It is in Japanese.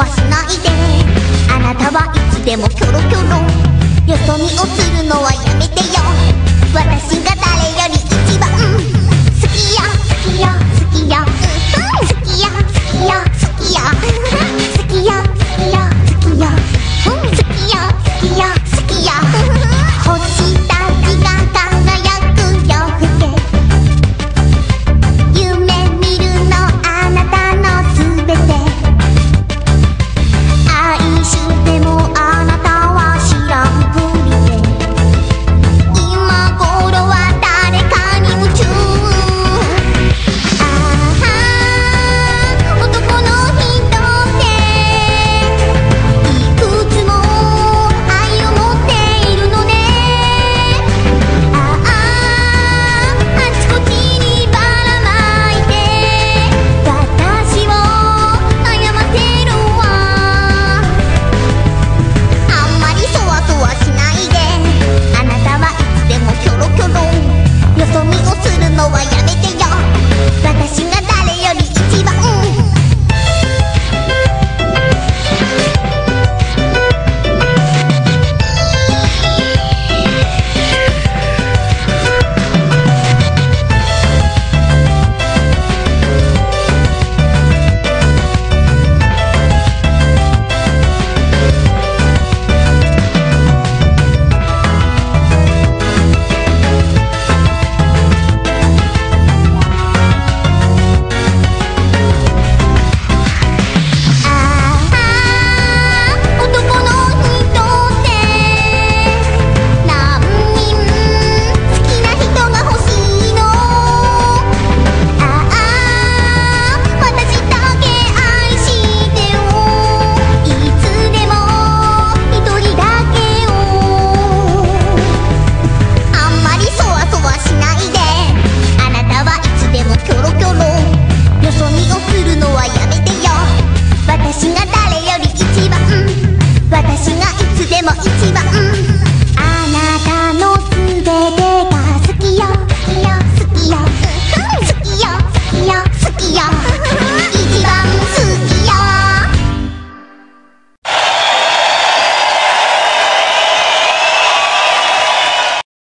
はしないで。あなたはいつでもキョロキョロ。よそ見をするのはやめてよ。私がも市場